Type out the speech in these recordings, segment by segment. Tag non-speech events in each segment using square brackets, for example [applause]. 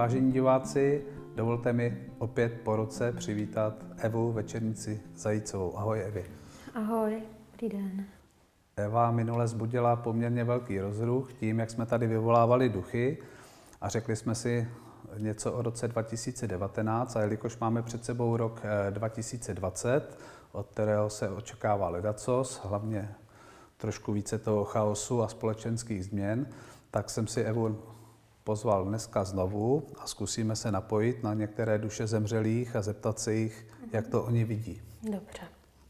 Vážení diváci, dovolte mi opět po roce přivítat Evu Večernici Zajícovou. Ahoj Evi. Ahoj, dobrý den. Eva minule zbudila poměrně velký rozruch tím, jak jsme tady vyvolávali duchy a řekli jsme si něco o roce 2019 a jelikož máme před sebou rok 2020, eh, od kterého se očekává ledacos, hlavně trošku více toho chaosu a společenských změn, tak jsem si Evu pozval dneska znovu a zkusíme se napojit na některé duše zemřelých a zeptat se jich, jak to oni vidí. Dobře.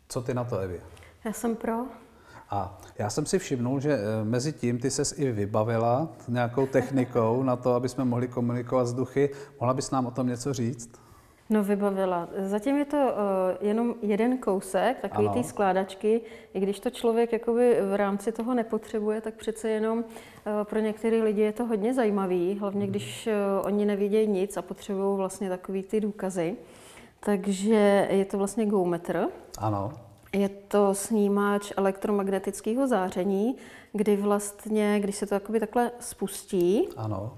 Co ty na to, Evi? Já jsem pro. A já jsem si všimnul, že eh, mezi tím ty ses i vybavila nějakou technikou na to, aby jsme mohli komunikovat s duchy. Mohla bys nám o tom něco říct? No vybavila. Zatím je to uh, jenom jeden kousek, takový ty skládačky. I když to člověk jakoby v rámci toho nepotřebuje, tak přece jenom uh, pro některé lidi je to hodně zajímavý, hlavně když uh, oni nevidějí nic a potřebují vlastně takový ty důkazy. Takže je to vlastně geometr. Ano. Je to snímač elektromagnetického záření, kdy vlastně, když se to takhle spustí, ano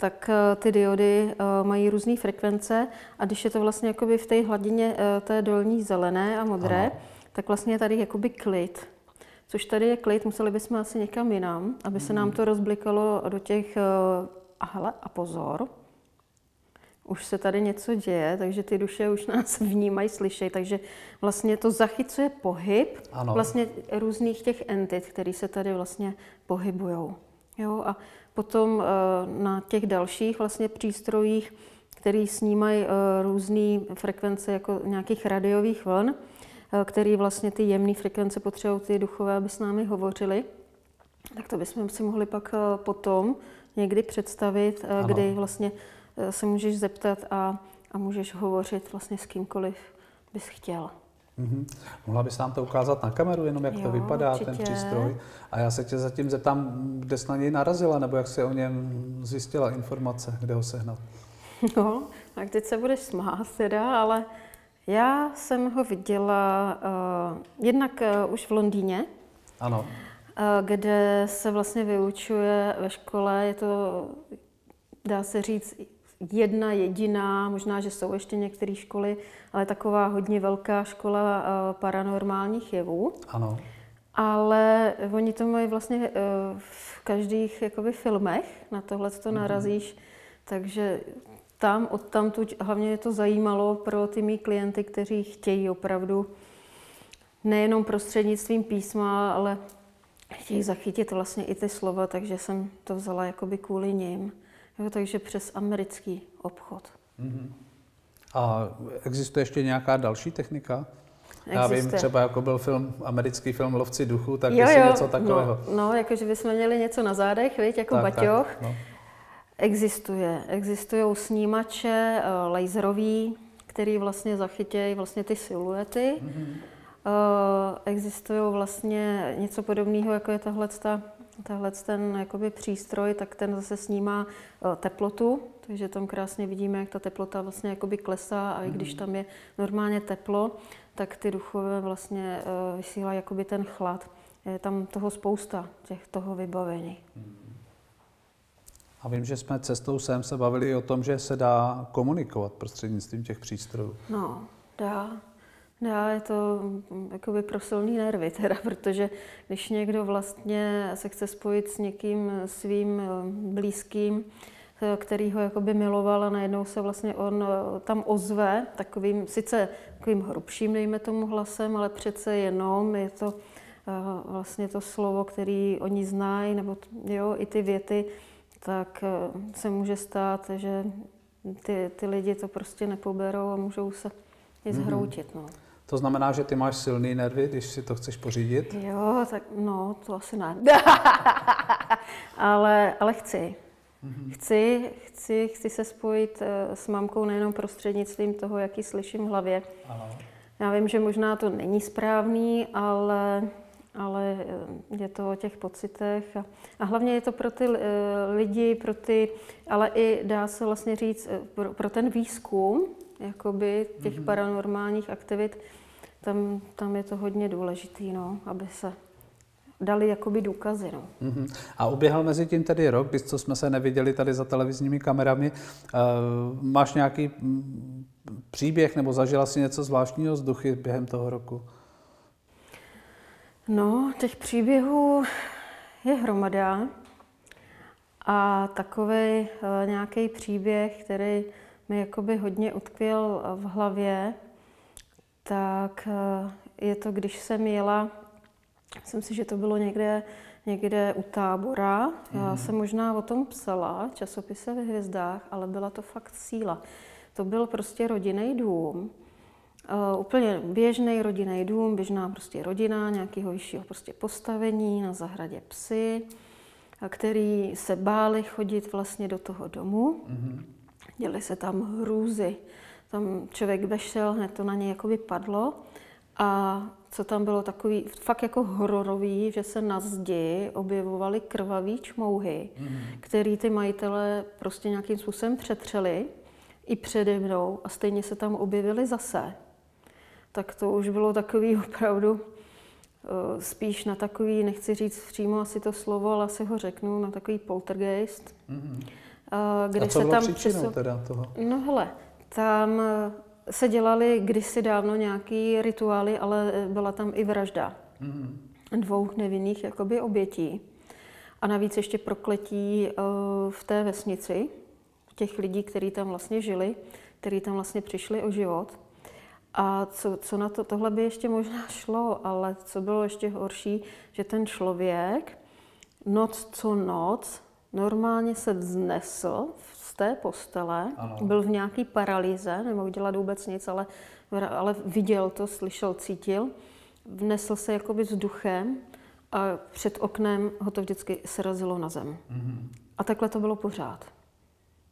tak eh, ty diody eh, mají různé frekvence a když je to vlastně jakoby v té hladině eh, té dolní zelené a modré, ano. tak vlastně je tady jakoby klid. Což tady je klid, museli bychom asi někam jinam, aby se nám hmm. to rozblikalo do těch... A hele, a pozor, už se tady něco děje, takže ty duše už nás [laughs] vnímají, slyšejí, takže vlastně to zachycuje pohyb ano. vlastně různých těch entit, které se tady vlastně pohybují. Jo, a potom eh, na těch dalších vlastně přístrojích, který snímají eh, různé frekvence jako nějakých radiových vln, eh, který vlastně ty jemné frekvence potřebují ty duchové, aby s námi hovořili, tak to bychom si mohli pak potom někdy představit, ano. kdy vlastně se můžeš zeptat a, a můžeš hovořit vlastně s kýmkoliv bys chtěl. Mm-hmm. Mohla bys nám to ukázat na kameru, jenom jak jo, to vypadá, určitě. ten přístroj? A já se tě zatím zeptám, kde jsi na něj narazila, nebo jak se o něm zjistila informace, kde ho sehnat? [laughs] No, tak teď se budeš smát teda, ale já jsem ho viděla uh, jednak uh, už v Londýně. Ano. Uh, kde se vlastně vyučuje ve škole, je to, dá se říct, jedna jediná, možná, že jsou ještě některé školy, ale taková hodně velká škola eh, paranormálních jevů. Ano. Ale oni to mají vlastně eh, v každých jakoby, filmech, na tohle to mhm. narazíš, mm-hmm. takže tam, od tam tu, hlavně je to zajímalo pro ty mý klienty, kteří chtějí opravdu nejenom prostřednictvím písma, ale chtějí zachytit vlastně i ty slova, takže jsem to vzala jakoby kvůli ním. Jo, takže přes americký obchod. Mm-hmm. A existuje ještě nějaká další technika? Já vím, třeba jako byl film, americký film Lovci duchu, tak jo, jo, něco takového. No, no jakože bychom měli něco na zádech, víš, jako tak, baťoch. Tak, no. Existuje. Existují snímače uh, laserový, který vlastně zachytějí vlastně ty siluety. Mm-hmm. Existují vlastně něco podobného, jako je tahle Tahle ten jakoby přístroj, tak ten zase snímá eh, teplotu, takže tam krásně vidíme, jak ta teplota vlastně jakoby klesá a i když mhm. tam je normálně teplo, tak ty duchové vlastně eh, vysílají jakoby ten chlad. Je tam toho spousta, těch, toho vybavení. A vím, že jsme cestou sem se bavili i o tom, že se dá komunikovat prostřednictvím těch přístrojů. No, dá. Já je to mm, jakoby pro silný nervy, teda, [laughs] protože když někdo vlastně se chce spojit s někým svým eh, blízkým, eh, který ho jakoby miloval a najednou se vlastně on eh, tam ozve takovým, sice takovým hrubším, dejme tomu hlasem, ale přece jenom je to vlastně to slovo, který oni znají, nebo jo, i ty věty, tak se může stát, že ty, ty lidi to prostě nepoberou a můžou se i mhm. zhroutit. No. To znamená, že ty máš silný nervy, když si to chceš pořídit? Jo, tak no, to asi ne. [laughs] ale, ale chci. Mm-hmm. Chci, chci, chci se spojit uh, s mamkou nejenom prostřednictvím toho, jaký slyším v hlavě. Ano. Já vím, že možná to není správný, ale, ale eh, je to o těch pocitech. A, a hlavně je to pro ty uh, lidi, pro ty, ale i dá se vlastně říct, pro, pro ten výzkum, jakoby těch mm-hmm. paranormálních aktivit, tam, tam je to hodně důležitý, no, aby se dali jakoby důkazy. No. Mm-hmm. A uběhal mezi tím tedy rok, když co jsme se neviděli tady za televizními kamerami. Uh, máš nějaký mm, příběh nebo zažila si něco zvláštního z duchy během toho roku? No, těch příběhů je hromada. A takový uh, nějaký příběh, který mi jakoby hodně utkvěl v hlavě, tak uh, je to, když jsem jela Myslím si, že to bylo někde, někde u tábora. Já mm. jsem možná o tom psala, časopise ve hvězdách, ale byla to fakt síla. To byl prostě rodinný dům. Uh, úplně běžný rodinný dům, běžná prostě rodina, nějakého vyššího prostě postavení, na zahradě psy, který se báli chodit vlastně do toho domu. Mm-hmm. Děli se tam hrůzy. Tam člověk vešel, hned to na něj jako vypadlo. A co tam bylo takový fakt jako hororový, že se na zdi objevovaly krvavé čmouhy, mm. které ty majitele prostě nějakým způsobem přetřeli i přede mnou a stejně se tam objevily zase. Tak to už bylo takový opravdu eh, spíš na takový, nechci říct přímo asi to slovo, ale asi ho řeknu, na takový poltergeist. Mm. Kde a co se bylo tam příčinou teda toho? No hele, tam se dělaly kdysi dávno nějaký rituály, ale byla tam i vražda mm-hmm. dvou nevinných jakoby obětí. A navíc ještě prokletí uh, v té vesnici, těch lidí, kteří tam vlastně žili, kteří tam vlastně přišli o život. A co, co na to, tohle by ještě možná [laughs] šlo, ale co bylo ještě horší, že ten člověk noc co noc normálně se vznesl z té postele, ano. byl v nějaký paralýze, nemohl dělat vůbec nic, ale, ale viděl to, slyšel, cítil, vnesl se jakoby vzduchem a před oknem ho to vždycky srazilo na zem. Mm-hmm. A takhle to bylo pořád.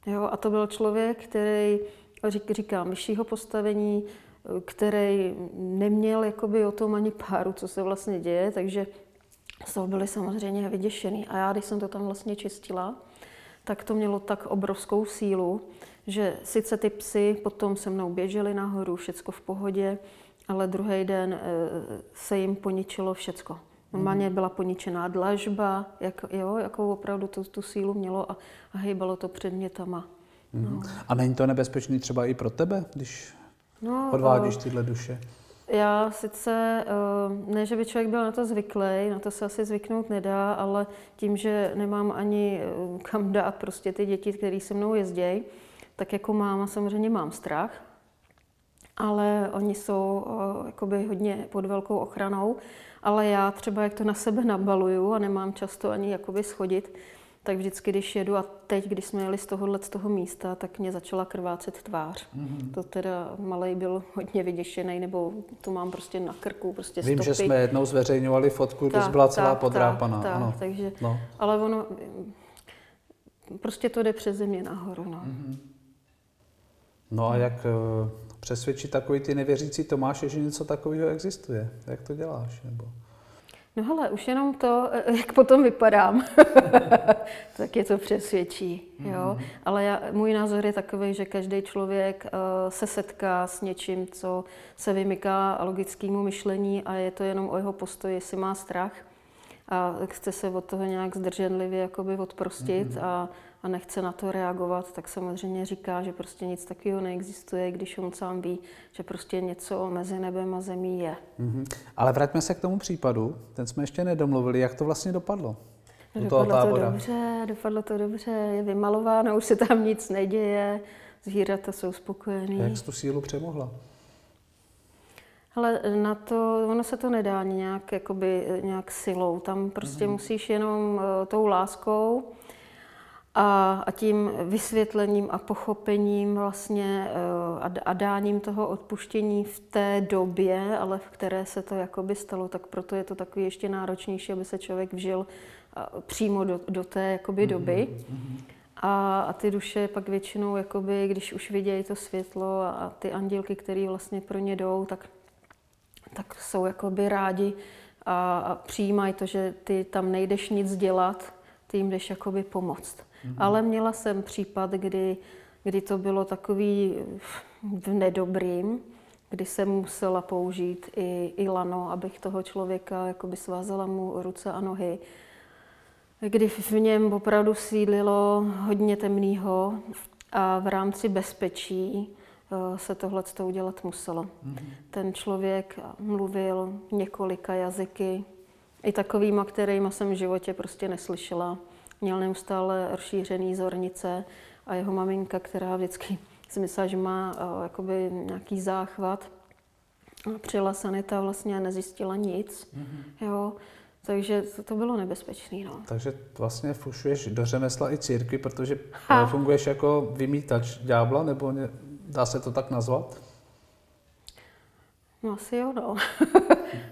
Jo, a to byl člověk, který, říkám, vyššího postavení, který neměl jakoby o tom ani páru, co se vlastně děje, takže z toho byli samozřejmě vyděšený. A já, když jsem to tam vlastně čistila, tak to mělo tak obrovskou sílu, že sice ty psy potom se mnou běžely nahoru, všecko v pohodě, ale druhý den e, se jim poničilo všecko. Normálně byla poničená dlažba, jak, jo, jakou opravdu tu, tu sílu mělo a, a hejbalo to předmětama. No. A není to nebezpečný třeba i pro tebe, když no, odvádíš tyhle duše? Já sice, eh, ne, že by člověk byl na to zvyklý, na to se asi zvyknout nedá, ale tím, že nemám ani eh, kam dát prostě ty děti, které se mnou jezdí, tak jako máma samozřejmě mám strach, ale oni jsou eh, jakoby hodně pod velkou ochranou, ale já třeba jak to na sebe nabaluju a nemám často ani jakoby schodit, tak vždycky, když jedu a teď, když jsme jeli z tohohle z toho místa, tak mě začala krvácet tvář. Mm-hmm. To teda malej byl hodně vyděšený, nebo to mám prostě na krku, prostě Vím, stopy. že jsme jednou zveřejňovali fotku, kde byla celá tak, podrápaná. Tak, ano. takže, no. ale ono, prostě to jde přes země nahoru. No, mm-hmm. no a jak uh, přesvědčit takový ty nevěřící Tomáše, že něco takového existuje? Jak to děláš? Nebo... No hele, už jenom to, eh, jak potom vypadám, tak [laughs] je to přesvědčí. Jo? Mm. Ale já, můj názor je takový, že každý člověk uh, se setká s něčím, co se vymyká logickému myšlení a je to jenom o jeho postoji, jestli má strach a chce se od toho nějak zdrženlivě jakoby odprostit mm. a a nechce na to reagovat, tak samozřejmě říká, že prostě nic takového neexistuje, když on sám ví, že prostě něco mezi nebem a zemí je. Mm-hmm. Ale vraťme se k tomu případu, ten jsme ještě nedomluvili, jak to vlastně dopadlo? Dopadlo to dobře, dopadlo to dobře, je vymalováno, [laughs] už se tam nic neděje, zvířata jsou spokojený. Jak jsi tu sílu přemohla? Ale na to, ono se to nedá nějak, jakoby, nějak silou. Tam prostě mm-hmm. musíš jenom uh, tou láskou a, a tím vysvětlením a pochopením vlastně eh, a, a dáním toho odpuštění v té době, ale v které se to jakoby stalo, tak proto je to takový ještě náročnější, aby se člověk vžil eh, přímo do, do té jakoby mm-hmm. doby. Mm-hmm. A, a ty duše pak většinou, jakoby, když už vidějí to světlo a, a ty andělky, které vlastně pro ně jdou, tak, tak jsou jakoby rádi a, a přijímají to, že ty tam nejdeš nic dělat, ty jim jdeš jakoby pomoct. Mm-hmm. Ale měla jsem případ, kdy, kdy to bylo takový v nedobrým, kdy jsem musela použít i, i lano, abych toho člověka jakoby svázala mu ruce a nohy. Kdy v něm opravdu sídlilo hodně temného a v rámci bezpečí eh, se tohle udělat muselo. Mm-hmm. Ten člověk mluvil několika jazyky, i takovýma, kterýma jsem v životě prostě neslyšela. Měl neustále rozšířený zornice a jeho maminka, která vždycky si myslela, že má uh, jakoby nějaký záchvat. A přijela sanita vlastně a nezjistila nic. Mm-hmm. Jo. Takže to, to bylo nebezpečné. No. Takže vlastně fušuješ do řemesla i církvi, protože ha. funguješ jako vymítač ďábla, nebo ne, dá se to tak nazvat? No asi jo, no. [laughs]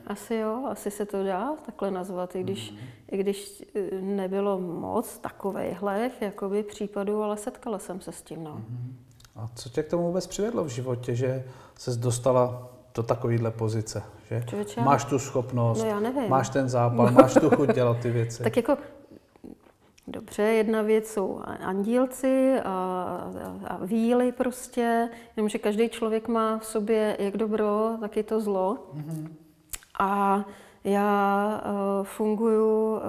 asi jo, asi se to dá takhle nazvat, i když, mm. i když eh, nebylo moc takovejhle jakoby případů, ale setkala jsem se s tím, no. Mm. A co tě k tomu vůbec přivedlo v životě, že jsi dostala do takovéhle pozice, že Člověče, máš tu schopnost, no já nevím. máš ten zápal, [laughs] máš tu chuť dělat ty věci. tak jako Dobře, jedna věc jsou andílci a, a, a víly prostě, jenomže každý člověk má v sobě jak dobro, tak je to zlo. Mm-hmm. A já uh, funguji uh,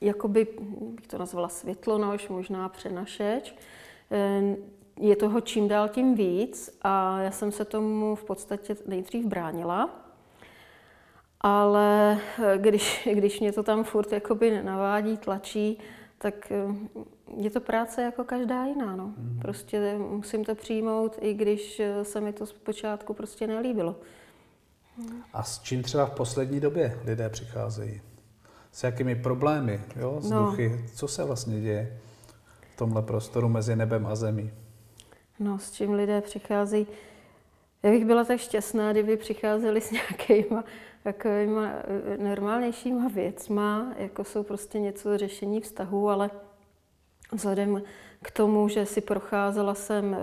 jakoby, bych to nazvala světlonož, možná přenašeč. Uh, je toho čím dál tím víc a já jsem se tomu v podstatě nejdřív bránila. Ale když, [laughs] když mě to tam furt jakoby navádí, tlačí, tak je to práce jako každá jiná. No. Mm. Prostě musím to přijmout, i když se mi to zpočátku prostě nelíbilo. A s čím třeba v poslední době lidé přicházejí? S jakými problémy, jo? s no. duchy? Co se vlastně děje v tomhle prostoru mezi nebem a zemí? No, s čím lidé přicházejí? Já bych byla tak šťastná, kdyby přicházeli s [laughs] nějakýma takovýma eh, normálnějšíma věcma, jako jsou prostě něco řešení vztahu, ale vzhledem k tomu, že si procházela jsem eh,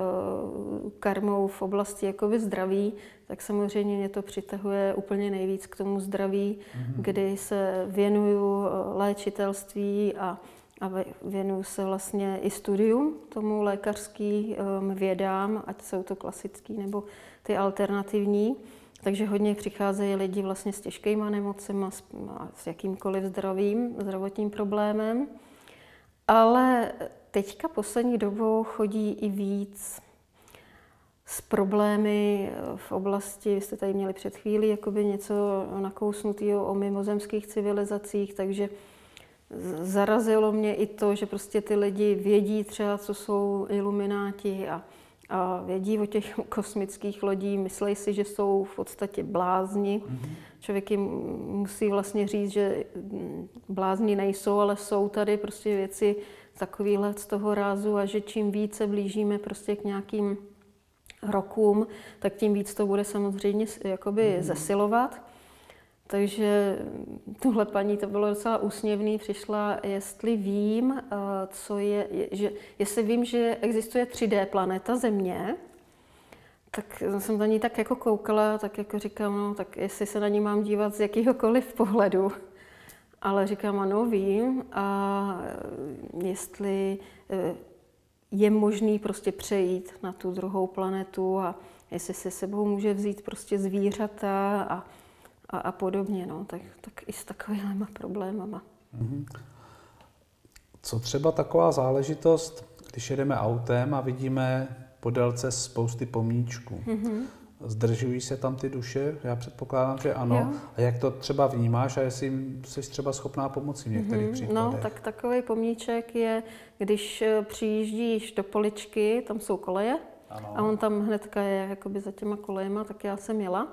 karmou v oblasti jakoby zdraví, tak samozřejmě mě to přitahuje úplně nejvíc k tomu zdraví, mm-hmm. kdy se věnuju eh, léčitelství a, a věnuju se vlastně i studiu tomu lékařským vědám, ať jsou to klasický nebo ty alternativní. Takže hodně přicházejí lidi vlastně s těžkýma nemocemi, s, s jakýmkoliv zdravým, zdravotním problémem. Ale teďka poslední dobou chodí i víc s problémy v oblasti, vy jste tady měli před chvíli jakoby něco nakousnutého o mimozemských civilizacích, takže zarazilo mě i to, že prostě ty lidi vědí třeba, co jsou ilumináti a a vědí o těch [laughs] kosmických lodí, myslí si, že jsou v podstatě blázni. Mm-hmm. Člověk jim musí vlastně říct, že blázni nejsou, ale jsou tady prostě věci takovýhle z toho rázu a že čím více blížíme prostě k nějakým rokům, tak tím víc to bude samozřejmě jakoby mm-hmm. zesilovat. Takže tuhle paní to bylo docela úsměvný, přišla, jestli vím, eh, co je, že, jestli vím, že existuje 3D planeta Země, tak jsem na ní tak jako koukala, tak jako říkám, no, tak jestli se na ní mám dívat z jakýhokoliv pohledu. Ale říkám, ano, vím. A jestli eh, je možný prostě přejít na tu druhou planetu a jestli se sebou může vzít prostě zvířata a a, a podobně. No. Tak, tak i s takovými problémama. Mm-hmm. Co třeba taková záležitost, když jedeme autem a vidíme po délce spousty pomníčků. Mm-hmm. Zdržují se tam ty duše? Já předpokládám, že ano. Jo. A jak to třeba vnímáš a jestli jsi třeba schopná pomoci v některých mm-hmm. případech? No, tak takový pomníček je, když eh, přijíždíš do Poličky, tam jsou koleje ano. a on tam hnedka je jakoby za těma kolejema, tak já jsem jela.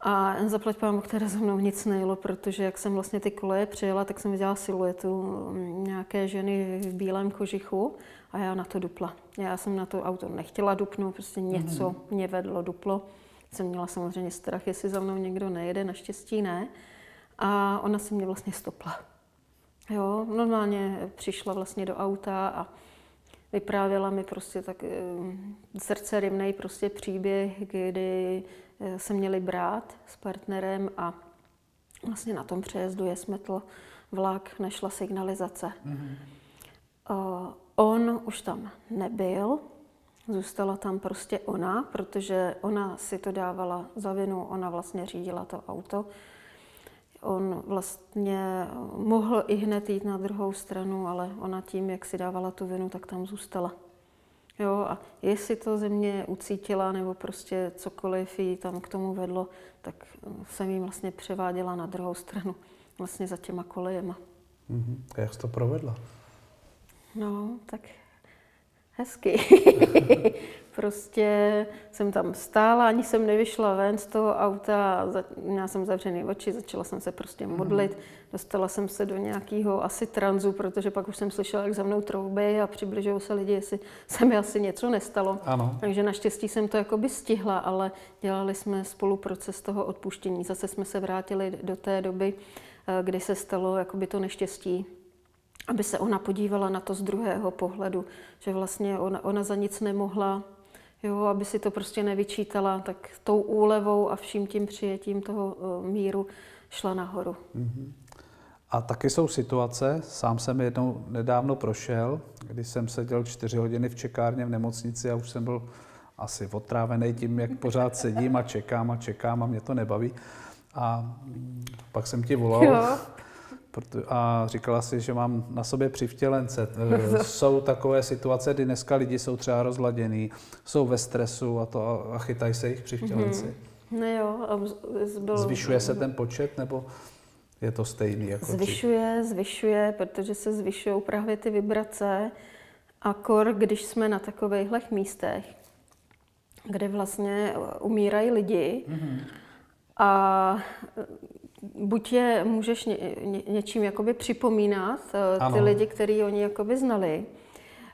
A zaplať pámu, které za mnou nic nejelo, protože jak jsem vlastně ty koleje přijela, tak jsem viděla siluetu mm, nějaké ženy v bílém kožichu a já na to dupla. Já jsem na to auto nechtěla dupnout, prostě něco mm-hmm. mě vedlo duplo. Jsem měla samozřejmě strach, jestli za mnou někdo nejede, naštěstí ne. A ona se mě vlastně stopla. Jo, normálně přišla vlastně do auta a vyprávěla mi prostě tak eh, srdce rybnej prostě příběh, kdy eh, se měli brát s partnerem a vlastně na tom přejezdu je smetl vlak, nešla signalizace. Mm-hmm. On už tam nebyl, Zůstala tam prostě ona, protože ona si to dávala za vinu, ona vlastně řídila to auto. On vlastně mohl i hned jít na druhou stranu, ale ona tím, jak si dávala tu vinu, tak tam zůstala. Jo, a jestli to ze mě ucítila, nebo prostě cokoliv jí tam k tomu vedlo, tak jsem jí vlastně převáděla na druhou stranu, vlastně za těma kolejema. Mm-hmm. A jak jsi to provedla? No, tak hezky. [laughs] prostě jsem tam stála, ani jsem nevyšla ven z toho auta, měla jsem zavřený oči, začala jsem se prostě mhm. modlit, mm. dostala jsem se do nějakého asi tranzu, protože pak už jsem slyšela, jak za mnou trouby a přibližují se lidi, jestli [laughs] se mi asi něco nestalo. Ano. Takže naštěstí jsem to jakoby stihla, ale dělali jsme spolu proces toho odpuštění. Zase jsme se vrátili do té doby, eh, kdy se stalo jakoby to neštěstí aby se ona podívala na to z druhého pohledu, že vlastně ona, ona za nic nemohla, jo, aby si to prostě nevyčítala, tak tou úlevou a vším tím přijetím toho uh, míru šla nahoru. Mm-hmm. A taky jsou situace, sám jsem jednou nedávno prošel, kdy jsem seděl čtyři hodiny v čekárně v nemocnici a už jsem byl asi otrávený tím, jak pořád sedím a čekám a čekám a mě to nebaví. A pak jsem ti volal. Jo a říkala si, že mám na sobě přivtělence. [laughs] Eh, jsou takové situace, kdy dneska lidi jsou třeba rozladění, jsou ve stresu a, to, a chytají se jich přivtělenci. Mm-hmm. No jo. A byl... Zvyšuje se ten počet, nebo je to stejný? Jako zvyšuje, ti? zvyšuje, protože se zvyšují právě ty vibrace. A kor, když jsme na takovýchhle místech, kde vlastně umírají lidi, mm-hmm. a buď je můžeš ně, ně, něčím jakoby připomínat, eh, ty ano. lidi, který oni jakoby znali,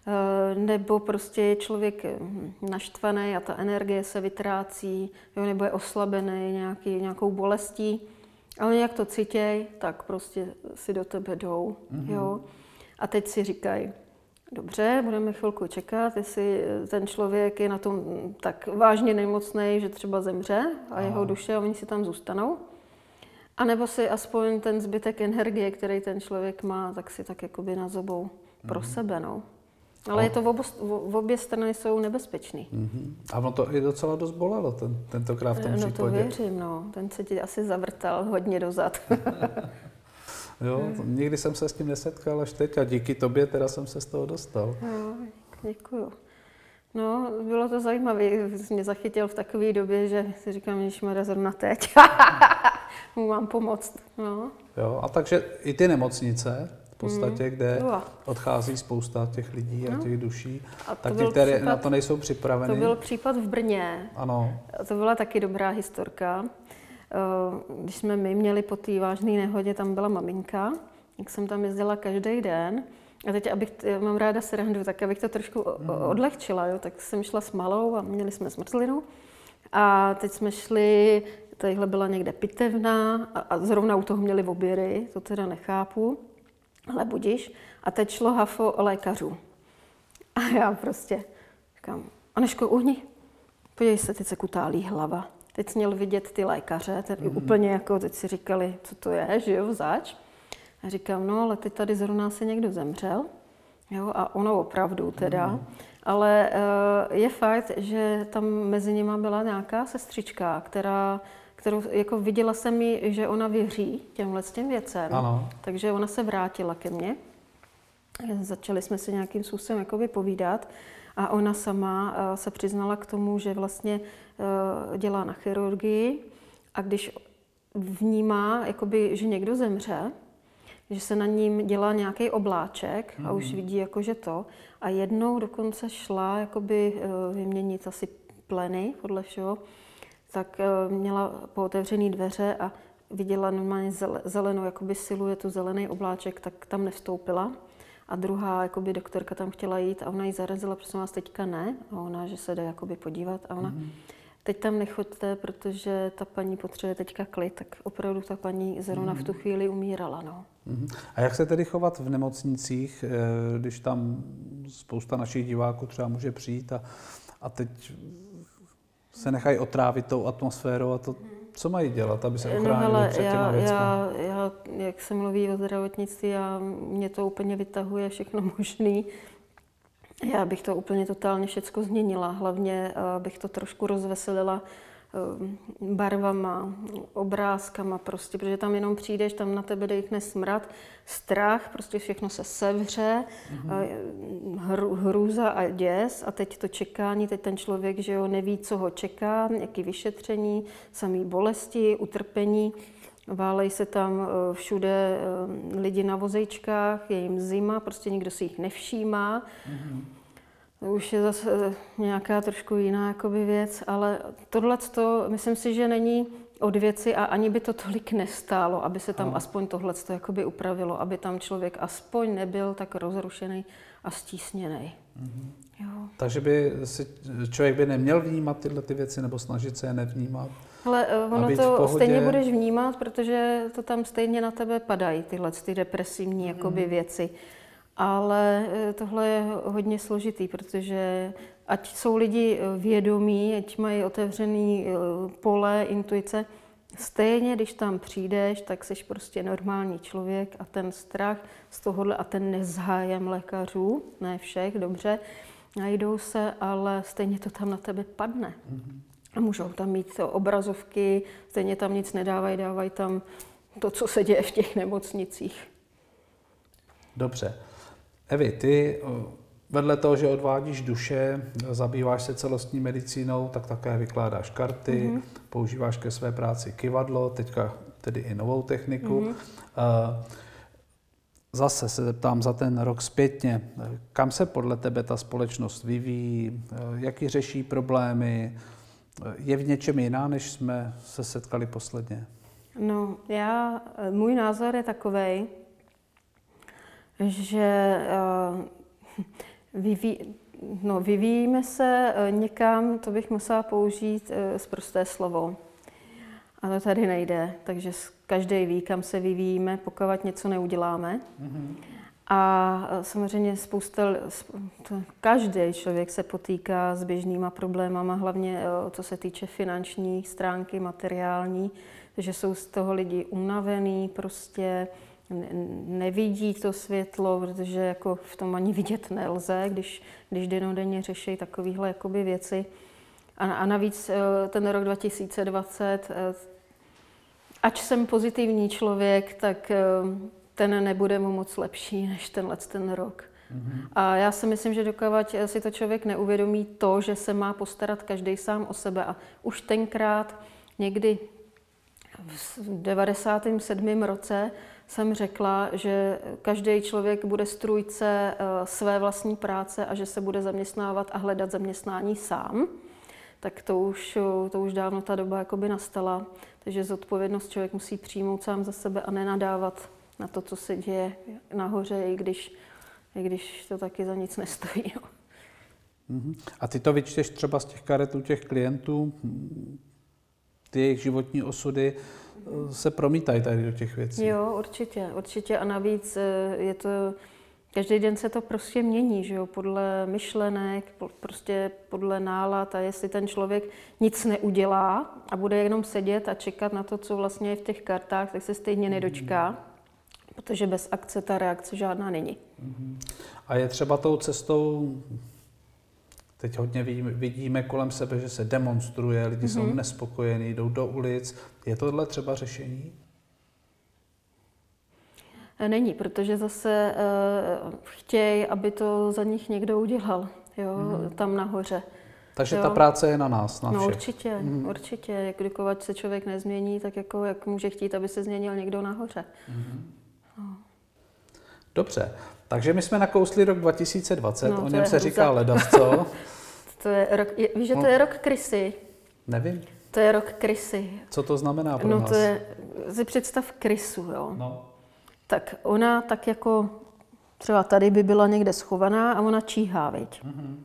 eh, nebo prostě je člověk hm, naštvaný a ta energie se vytrácí, jo, nebo je oslabený nějaký, nějakou bolestí. A oni jak to cítějí, tak prostě si do tebe jdou. Mm-hmm. Jo. A teď si říkají, dobře, budeme chvilku čekat, jestli ten člověk je na tom tak vážně nemocný, že třeba zemře a jeho duše, a oni si tam zůstanou. A nebo si aspoň ten zbytek energie, který ten člověk má, tak si tak jakoby nazobou mm-hmm. pro mhm. sebe. No. Ale je to v, obo, v obě strany jsou nebezpečný. Mm-hmm. A ono to i docela dost bolelo ten, tentokrát v tom no, případě. No to věřím, no. Ten se ti asi zavrtal hodně dozad. [laughs] jo, nikdy jsem se s tím nesetkal až teď a díky tobě teda jsem se z toho dostal. No, děkuju. No, bylo to zajímavé. Mě zachytil v takové době, že si říkám, že zrovna teď. [laughs] mu mám pomoct. No. Jo, a takže i ty nemocnice, v podstatě, mm. kde odchází spousta těch lidí a no. těch duší, a tak ty, které případ, na to nejsou připraveny. To byl případ v Brně. Ano. To byla taky dobrá historka. Eh, když jsme my měli po té vážné nehodě, tam byla maminka, jak jsem tam jezdila každý den. A teď, abych, já mám ráda srandu, tak abych to trošku mm. odlehčila, jo, tak jsem šla s malou a měli jsme smrzlinu. A teď jsme šli Tadyhle byla někde pitevna a, a zrovna u toho měli oběry, to teda nechápu, ale budiš. A teď šlo hafo lékařů. A já prostě říkám, Aneško, uhni, podívej se, teď se kutálí hlava. Teď měl vidět ty lékaře, teď mm. úplně jako, teď si říkali, co to je, že jo, zač. A říkám, no ale teď tady zrovna se někdo zemřel, jo, a ono opravdu teda. Mm. Ale uh, je fakt, že tam mezi nimi byla nějaká sestřička, která kterou jako viděla jsem mi, že ona věří těmhle těm věcem. Ano. Takže ona se vrátila ke mně. Začali jsme si nějakým způsobem jako povídat a ona sama eh, se přiznala k tomu, že vlastně eh, dělá na chirurgii a když vnímá, jakoby, že někdo zemře, že se na ním dělá nějaký obláček a už mhm. vidí, jako, že to. A jednou dokonce šla jakoby, eh, vyměnit asi pleny, podle všeho, tak eh, měla pootevřené dveře a viděla normálně zelenou jakoby siluetu, zelený obláček, tak tam nevstoupila. A druhá jakoby doktorka tam chtěla jít a ona jí zarazila, prosím vás, teďka ne. A ona, že se jde jakoby podívat a ona, mm. teď tam nechoďte, protože ta paní potřebuje teďka klid. Tak opravdu ta paní zrovna mm. v tu mhm. chvíli umírala. No. Mm. A jak se tedy chovat v nemocnicích, eh, když tam spousta našich diváků třeba může přijít a, a teď se nechají otrávit tou atmosférou a to, co mají dělat, aby se no ochránili no, hele, před těma já, já, já, jak se mluví o zdravotnictví, já, mě to úplně vytahuje všechno [laughs] možný. Já bych to úplně totálně všecko změnila. Hlavně uh, bych to trošku rozveselila barvama, obrázkama prostě, protože tam jenom přijdeš, tam na tebe dejchne smrad, strach, prostě všechno se sevře, mm-hmm. hru, hrůza a děs a teď to čekání, teď ten člověk, že jo, neví, co ho čeká, jaký vyšetření, samý bolesti, utrpení. Válej se tam eh, všude eh, lidi na vozejčkách, je jim zima, prostě nikdo si jich nevšímá. Mm-hmm. Už je zase eh, nějaká trošku jiná jakoby věc, ale tohle to, myslím si, že není od věci a ani by to tolik nestálo, aby se tam no. aspoň tohle jakoby upravilo, aby tam člověk aspoň nebyl tak rozrušený a stísněný. Mm-hmm. Jo. Takže by si, člověk by neměl vnímat tyhle ty věci nebo snažit se je nevnímat? Ale eh, ono to stejně budeš vnímat, protože to tam stejně na tebe padají, tyhle ty depresivní jakoby mm. věci. Ale eh, tohle je hodně složitý, protože ať jsou lidi eh, vědomí, ať mají otevřený pole, intuice, stejně, když tam přijdeš, tak jsi prostě normální člověk a ten strach z tohohle a ten nezhájem lékařů, ne všech, dobře, najdou se, ale stejně to tam na tebe padne. Mm-hmm. A můžou tam mít obrazovky, stejně tam nic nedávají, dávají tam to, co se děje v těch nemocnicích. Dobře. Evi, ty vedle toho, že odvádíš duše, zabýváš se celostní medicínou, tak také vykládáš karty, mm-hmm. používáš ke své práci kivadlo, teďka tedy i novou techniku. Mm-hmm. Zase se zeptám za ten rok zpětně, kam se podle tebe ta společnost vyvíjí, jaký řeší problémy, je v něčem jiná, než jsme se setkali posledně? No, já, můj názor je takový, že uh, vyví, no, vyvíjíme se uh, někam, to bych musela použít zprosté slovo. A to tady nejde, takže každý ví, kam se vyvíjíme, pokud něco neuděláme. Mm-hmm. A samozřejmě spousta, každý člověk se potýká s běžnýma problémama, hlavně co se týče finanční stránky, materiální, že jsou z toho lidi unavený, prostě nevidí to světlo, protože jako v tom ani vidět nelze, když, když denodenně řeší takovéhle jakoby věci. A, a navíc e, ten rok 2020, ač jsem pozitivní člověk, tak ten nebude mu moc lepší než tenhle ten rok. Mm-hmm. A já si myslím, že dokávat si to člověk neuvědomí to, že se má postarat každý sám o sebe. A už tenkrát někdy v 97. roce jsem řekla, že každý člověk bude strůjce eh, své vlastní práce a že se bude zaměstnávat a hledat zaměstnání sám. Tak to už, to už dávno ta doba jakoby nastala. Takže zodpovědnost člověk musí přijmout sám za sebe a nenadávat na to, co se děje nahoře, i když, i když to taky za nic nestojí. Jo. Mhm. A ty to vyčteš třeba z těch karetů těch klientů, ty jejich životní osudy eh, se promítají tady do těch věcí. Jo, určitě, určitě. A navíc eh, je to, každý den se to prostě mění, že jo, podle myšlenek, prostě podle nálad a jestli ten člověk nic neudělá a bude jenom sedět a čekat na to, co vlastně je v těch kartách, tak se stejně nedočká protože bez akce ta reakce žádná není. A je třeba tou cestou, teď hodně vidíme kolem sebe, že se demonstruje, lidi mm-hmm. jsou mhm. nespokojení, jdou do ulic. Je tohle třeba řešení? Není, protože zase uh, chtějí, aby to za nich někdo udělal, jo, mm-hmm. tam nahoře. Takže jo. ta práce je na nás, na no, všech. No určitě, mm. určitě. Jak se člověk nezmění, tak jako jak může chtít, aby se změnil někdo nahoře. Mm. Dobře, takže my jsme nakousli rok 2020, no, o něm se říká ledas, co? [laughs] to je rok, je, víš, že to no. je rok krysy? Nevím. To je rok krysy. Co to znamená pro no, nás? to je, si představ krysu, jo. No. Tak ona tak jako, třeba tady by byla někde schovaná a ona číhá, viď? Mm-hmm.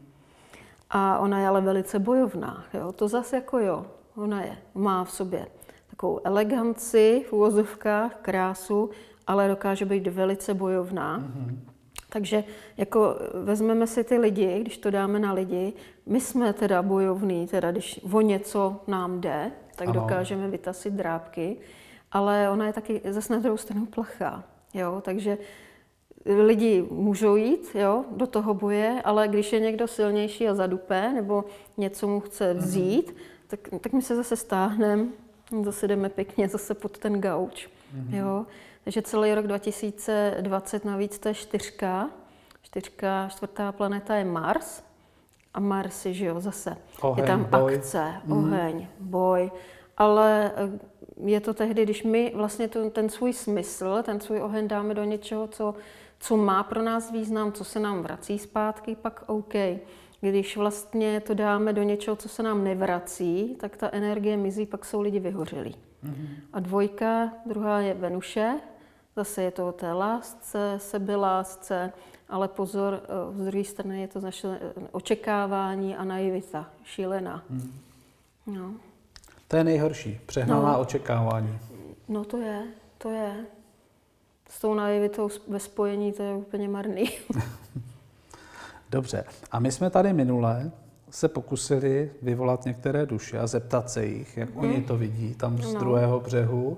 A ona je ale velice bojovná, jo. To zase jako jo, ona je, má v sobě takovou eleganci v úvozovkách, krásu, ale dokáže být velice bojovná. Mm-hmm. Takže jako vezmeme si ty lidi, když to dáme na lidi, my jsme teda bojovní, teda když o něco nám jde, tak ano. dokážeme vytasit drápky, ale ona je taky zase na druhou stranu plachá. Jo? Takže lidi můžou jít jo, do toho boje, ale když je někdo silnější a zadupe nebo něco mu chce mhm. vzít, tak, tak my se zase stáhneme, zase jdeme pěkně zase pod ten gauč. Mm-hmm. Jo. Takže celý rok 2020 navíc to je čtyřka. Čtyřka, čtvrtá planeta je Mars. A Mars je, že jo, zase. Oheň, je tam boj. akce, mm. oheň, boj. Ale eh, je to tehdy, když my vlastně tu, ten svůj smysl, ten svůj oheň dáme do něčeho, co, co má pro nás význam, co se nám vrací zpátky, pak OK. Když vlastně to dáme do něčeho, co se nám nevrací, tak ta energie mizí, pak jsou lidi vyhořelí. Mm-hmm. A dvojka, druhá je Venuše, zase je to o té lásce, sebelásce, ale pozor, eh, z druhé strany je to naše očekávání a naivita, šílená. Mm. No. To je nejhorší, přehnaná no. očekávání. No to je, to je. S tou naivitou ve spojení to je úplně marný. [laughs] Dobře. A my jsme tady minule se pokusili vyvolat některé duše a zeptat se jich, jak mm. oni to vidí tam z no. druhého břehu,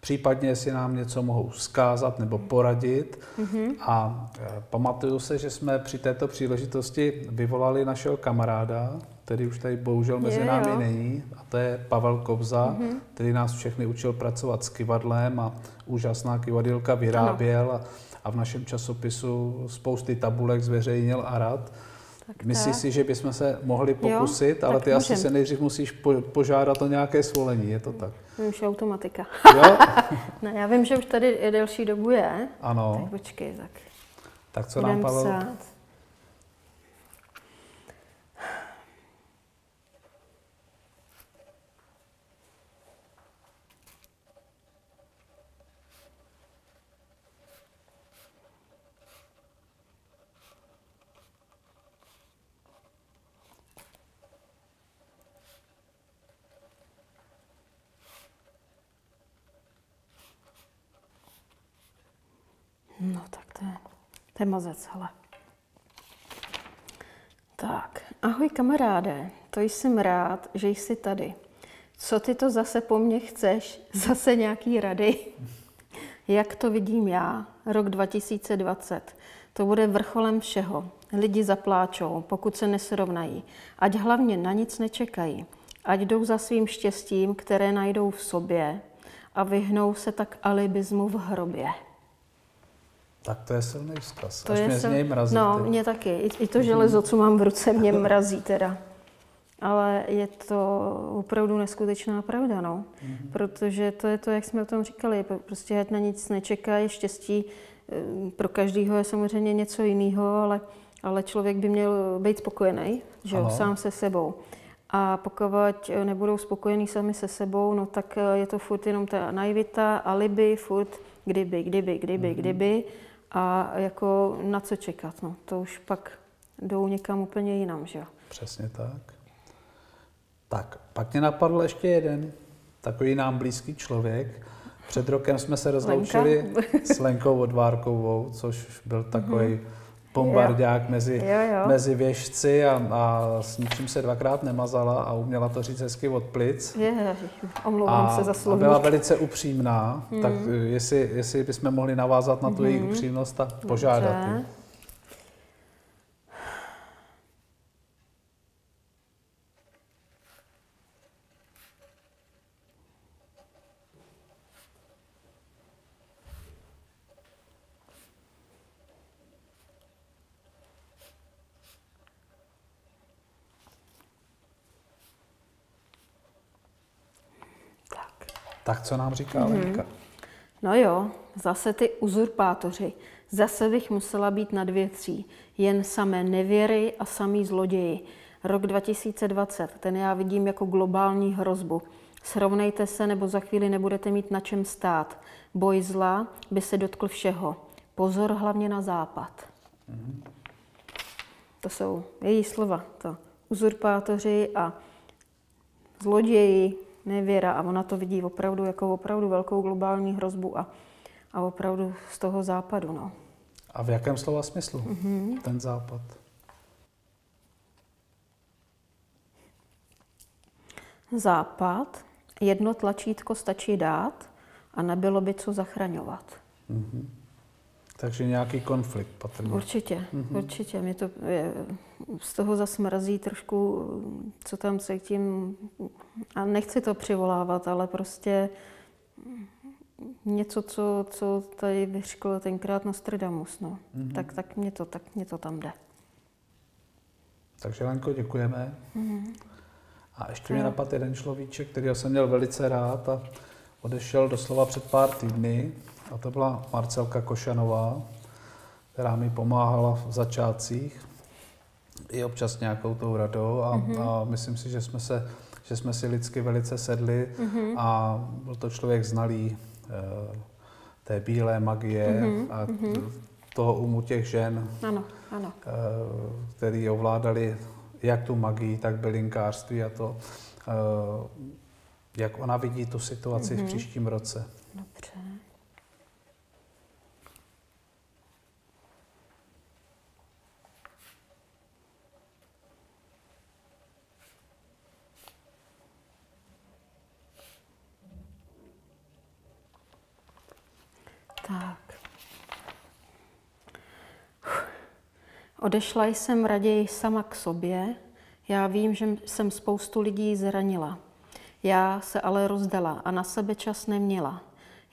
případně jestli nám něco mohou zkázat nebo poradit. Mm-hmm. A e, pamatuju se, že jsme při této příležitosti vyvolali našeho kamaráda, který už tady bohužel mezi je, námi jo. není, a to je Pavel Kobza, mm-hmm. který nás všechny učil pracovat s kivadlem a úžasná kivadilka vyráběl a, a v našem časopisu spousty tabulek zveřejnil a rad. Tak Myslíš si, že bychom se mohli pokusit, jo, ale ty můžem. asi se nejdřív musíš po, požádat o nějaké svolení, je to tak? Už automatika. Jo? [laughs] ne, já vím, že už tady je delší dobu je. Ano. Tak počkej, tak. Tak co nám Pavel? Psát. No tak to je, to je mazec, hele. Tak, ahoj kamaráde, to jsem rád, že jsi tady. Co ty to zase po mně chceš? [laughs] Zase nějaký rady? [laughs] Jak to vidím já? Rok 2020. To bude vrcholem všeho. Lidi zapláčou, pokud se nesrovnají. Ať hlavně na nic nečekají. Ať jdou za svým štěstím, které najdou v sobě a vyhnou se tak alibismu v hrobě. Tak to je silný vzkaz. To Až je mě sil... z něj mrazí. No, ty. mě taky. I, I to železo, co mám v ruce, mě [laughs] mrazí teda. Ale je to opravdu neskutečná pravda, no. Mm-hmm. Protože to je to, jak jsme o tom říkali, prostě ať na nic nečeká, je štěstí. Eh, pro každého je samozřejmě něco jiného, ale, ale člověk by měl být spokojený, že jo, sám se sebou. A pokud nebudou spokojení sami se sebou, no tak eh, je to furt jenom ta naivita, alibi, furt kdyby, kdyby, kdyby, mm-hmm. kdyby a jako na co čekat. No. To už pak jdou někam úplně jinam, že jo? Přesně tak. Tak, pak mě napadl ještě jeden takový nám blízký člověk. Před rokem jsme se rozloučili s Lenkou Odvárkovou, což byl takový mm-hmm bombardák mezi, jo, jo. mezi věžci a, a s ničím se dvakrát nemazala a uměla to říct hezky od plic. Je, omlouvám a, se za slovník. A byla velice upřímná, mm. tak jestli, jestli bychom mohli navázat na tu mm. její mhm. upřímnost a požádat Dobře. Tak co nám říká mm-hmm. Lenka? No jo, zase ty uzurpátoři. Zase bych musela být nad věcí. Jen samé nevěry a samý zloději. Rok 2020, ten já vidím jako globální hrozbu. Srovnejte se, nebo za chvíli nebudete mít na čem stát. Boj zla by se dotkl všeho. Pozor hlavně na západ. Mm-hmm. To jsou její slova. To uzurpátoři a zloději, nevěra a ona to vidí opravdu jako opravdu velkou globální hrozbu a, a opravdu z toho západu. No. A v jakém slova smyslu mm-hmm. ten západ? Západ, jedno tlačítko stačí dát a nebylo by co zachraňovat. Mm-hmm. Takže nějaký konflikt patrně. Určitě, mm-hmm. určitě. Mě to je, z toho zasmrazí trošku, co tam cítím. A nechci to přivolávat, ale prostě něco, co, co tady vyřkl tenkrát Nostradamus. No. Mm-hmm. Tak, tak, mě to, tak mě to tam jde. Takže Lenko, děkujeme. Mm-hmm. A ještě mě napadl jeden človíček, který jsem měl velice rád a odešel doslova před pár týdny. A to byla Marcelka Košanová, která mi pomáhala v začátcích i občas nějakou tou radou a, mm-hmm. a myslím si, že jsme, se, že jsme si lidsky velice sedli mm-hmm. a byl to člověk znalý e, té bílé magie mm-hmm. a mm-hmm. toho umu těch žen, ano, ano. E, který ovládali jak tu magii, tak bylinkářství a to, e, jak ona vidí tu situaci mm-hmm. v mhm. příštím roce. Dobře. Tak. Odešla jsem raději sama k sobě. Já vím, že jsem spoustu lidí zranila. Já se ale rozdala a na sebe čas neměla.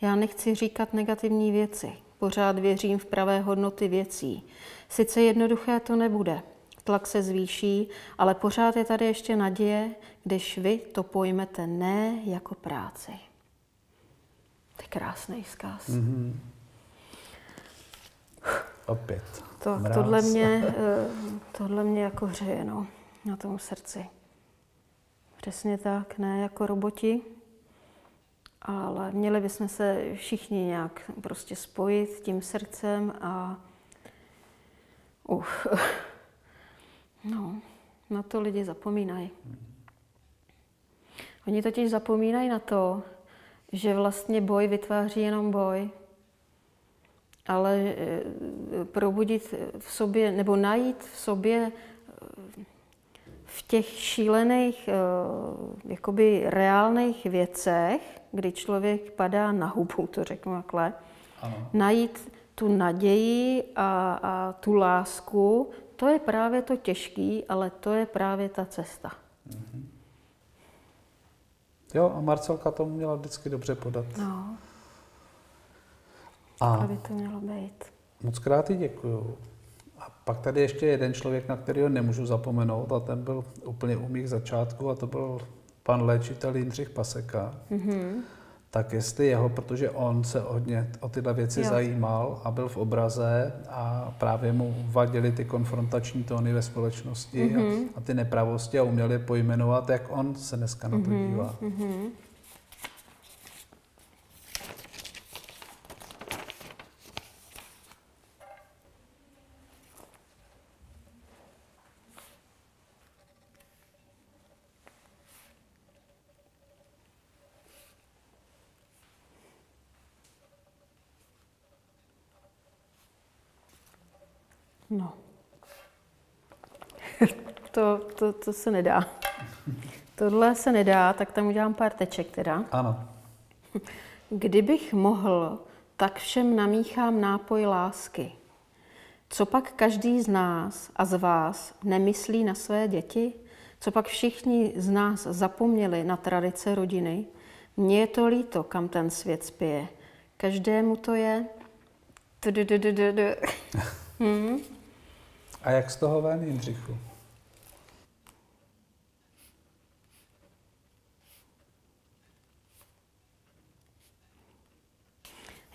Já nechci říkat negativní věci. Pořád věřím v pravé hodnoty věcí. Sice jednoduché to nebude, tlak se zvýší, ale pořád je tady ještě naděje, když vy to pojmete ne jako práci. To je krásný vzkaz. Mm-hmm. Opět. To, tohle, mě, [laughs] eh, tohle mě jako hřeje no, na tom srdci. Přesně tak, ne jako roboti, ale měli bychom se všichni nějak prostě spojit tím srdcem a uf, [laughs] no, na to lidi zapomínají. Oni totiž zapomínají na to, že vlastně boj vytváří jenom boj, ale eh, probudit v sobě nebo najít v sobě eh, v těch šílených, eh, jakoby reálných věcech, kdy člověk padá na hubu, to řeknu takhle, ano. najít tu naději a, a tu lásku, to je právě to těžký, ale to je právě ta cesta. Mm-hmm. Jo, a Marcelka tomu měla vždycky dobře podat. No. A by to mělo být. Moc krát děkuju. A pak tady ještě jeden člověk, na kterého nemůžu zapomenout, a ten byl úplně u mých začátků, a to byl pan léčitel Jindřich Paseka. Mm-hmm. Tak jestli jeho, protože on se hodně o tyhle věci jo. zajímal a byl v obraze a právě mu vadily ty konfrontační tóny ve společnosti mm-hmm. a, mhm. a ty nepravosti a uměl je pojmenovat, jak on se dneska na to mm-hmm. dívá. Mm-hmm. No. To, to, to se nedá. Tohle se nedá, tak tam udělám pár teček teda. Ano. Kdybych mohl, tak všem namíchám nápoj lásky. Co pak každý z nás a z vás nemyslí na své děti? Co pak všichni z nás zapomněli na tradice rodiny? Mně je to líto, kam ten svět spěje. Každému to je... [laughs] Hmm. A jak z toho ven, Jindřichu?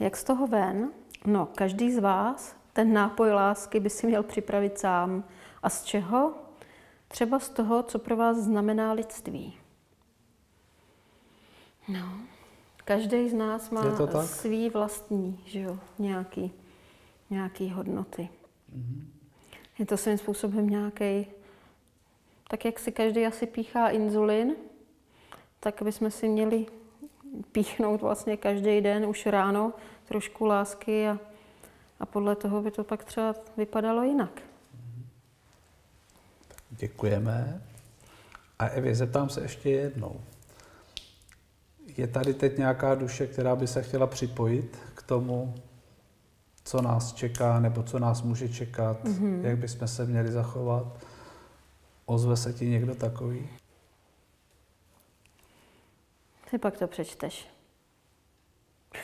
Jak z toho ven? No, každý z vás ten nápoj lásky by si měl připravit sám. A z čeho? Třeba z toho, co pro vás znamená lidství. No, každý z nás má svý vlastní, že jo, nějaký, nějaký hodnoty. Mm-hmm. Je to svým způsobem nějaký, tak jak si každý asi píchá inzulin, tak bychom si měli píchnout vlastně každý den už ráno trošku lásky a, a podle toho by to pak třeba vypadalo jinak. Děkujeme. A Evi, zeptám se ještě jednou. Je tady teď nějaká duše, která by se chtěla připojit k tomu co nás čeká nebo co nás může čekat, mm-hmm. jak bychom se měli zachovat. Ozve se ti někdo takový? Ty pak to přečteš.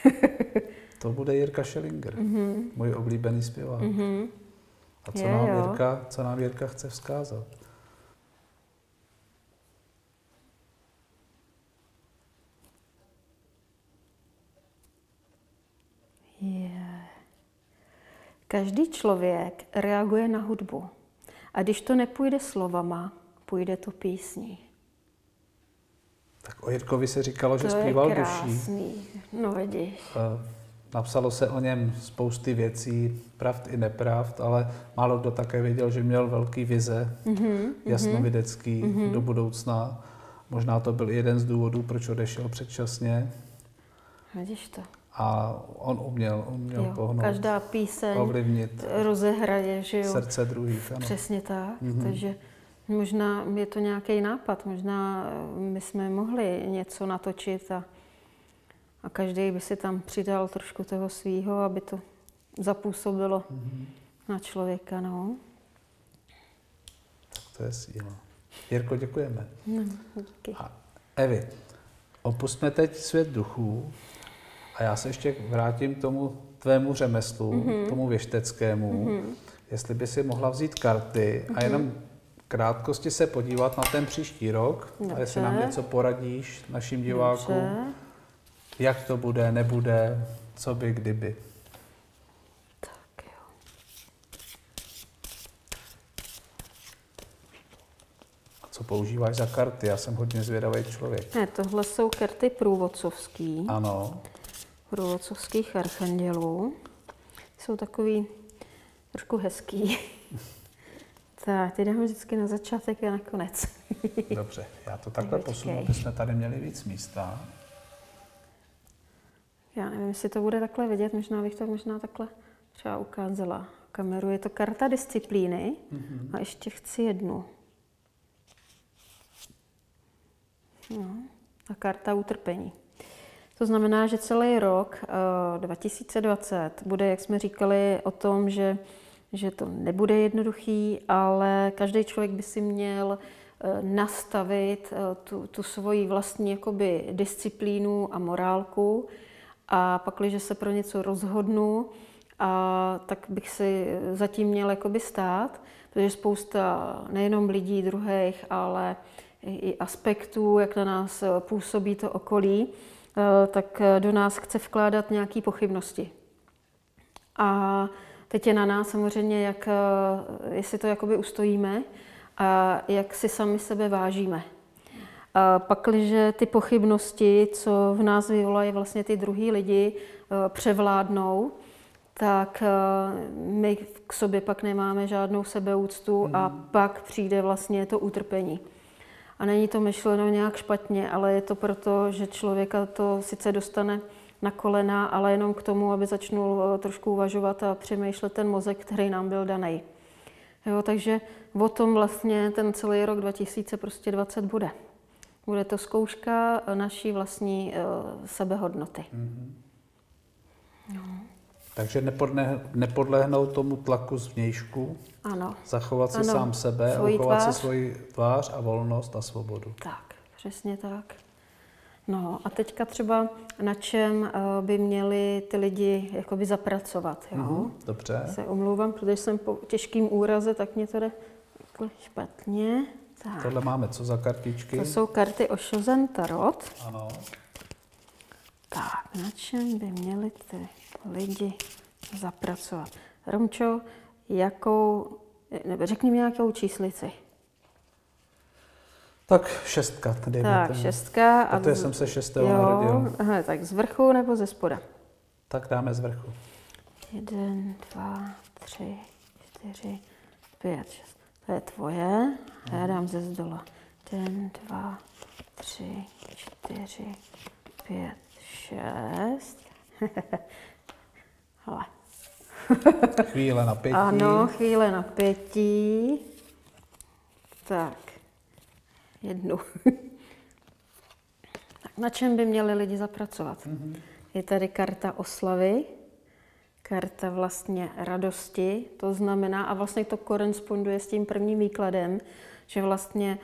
[laughs] to bude Jirka Schellinger, mm-hmm. můj oblíbený zpěvák. Mm-hmm. A co, Je, nám jo. Jirka, co nám Jirka chce vzkázat? Je. Každý člověk reaguje na hudbu. A když to nepůjde slovama, půjde to písní. Tak o Jirkovi se říkalo, že to zpíval je duší. krásný. No vidíš. Eh, Napsalo se o něm spousty věcí, pravd i nepravd, ale málo kdo také věděl, že měl velký vize, mm-hmm, jasnovidecký mm-hmm. do budoucna. Možná to byl jeden z důvodů, proč odešel předčasně. Vidíš to. A on uměl, uměl Jo, pohnout, každá píseň ovlivnit rozehraje, že jo. srdce druhých. Ano. Přesně tak. Mm-hmm. Takže možná je to nějaký nápad, možná eh, my jsme mohli něco natočit a, a každý by si tam přidal trošku toho svýho, aby to zapůsobilo mm-hmm. na člověka. No. Tak to je síla. Jirko, děkujeme. No, díky. A Evi, opustme teď svět duchů a já se ještě vrátím k tomu tvému řemeslu, mm-hmm. tomu věšteckému. Mm-hmm. Jestli by si mohla vzít karty mm-hmm. a jenom krátkosti se podívat na ten příští rok Dobře. a jestli nám něco poradíš našim divákům, Dobře. jak to bude, nebude, co by, kdyby. Tak jo. Co používáš za karty? Já jsem hodně zvědavý člověk. Ne, tohle jsou karty průvodcovský, Ano, průvodcovských archandělů. Jsou takový trošku hezký. Tak, ty dáme vždycky na začátek a na konec. [laughs] dobře. Já to takhle posunu, aby jsme tady měli víc místa. Já nevím, jestli to bude takhle vidět, možná bych to možná takhle třeba ukázala kameru. Je to karta disciplíny mm-hmm. a ještě chci jednu. No, a karta utrpení. To znamená, že celý rok eh, 2020 bude, jak jsme říkali, o tom, že, že to nebude jednoduchý, ale každý člověk by si měl eh, nastavit eh, tu, tu svoji vlastní jakoby, disciplínu a morálku. A pak, když se pro něco rozhodnu, a tak bych si zatím měl jakoby stát, protože spousta nejenom lidí druhých, ale i aspektů, jak na nás působí to okolí, eh, tak do nás chce vkládat nějaké pochybnosti. A teď je na nás samozřejmě, jak, eh, jestli to jakoby ustojíme a jak si sami sebe vážíme. A pakliže ty pochybnosti, co v nás vyvolají vlastně ty druhý lidi, eh, převládnou, tak eh, my k sobě pak nemáme žádnou sebeúctu hmm. a pak přijde vlastně to utrpení. A není to myšleno nějak špatně, ale je to proto, že člověka to sice dostane na kolena, ale jenom k tomu, aby začnul eh, trošku uvažovat a přemýšlet ten mozek, který nám byl daný. Jo, takže o tom vlastně ten celý rok 2020 bude. Bude to zkouška naší vlastní uh, sebehodnoty. Takže nepodne, nepodlehnout tomu tlaku zvnějšku, Ano, zachovat si Ano, sám sebe, svoji uchovat si tvář. svoji tvář a volnost a svobodu. tak, přesně tak. No a teďka třeba na čem uh, by měli ty lidi jakoby zapracovat, jo? Mhm, dobře. Se omlouvám, protože jsem po těžkým úraze, tak mě to jde takhle špatně. Tak, Tohle máme co za kartičky? to jsou karty Oshozen Tarot. Ano. Tak, na čem by měli ty lidi zapracovat? Romčo, jakou, nebo řekni mi nějakou číslici. Tak šestka, tady Tak, šestka. A Protože z- jsem se šestého narodil. Aha, tak z vrchu nebo ze spoda? Tak dáme z vrchu. Jeden, dva, tři, čtyři, pět, šest. To je tvoje. A já dám ze zdola. Jeden, dva, tři, čtyři, pět, šest. [laughs] Hele. Chvíle na pětí. Ano, chvíle na pětí. Tak, jednu. [laughs] tak na čem by měli lidi zapracovat? Mm-hmm. Je tady karta oslavy, karta vlastně radosti, to znamená, a vlastně to koresponduje s tím prvním výkladem, že vlastně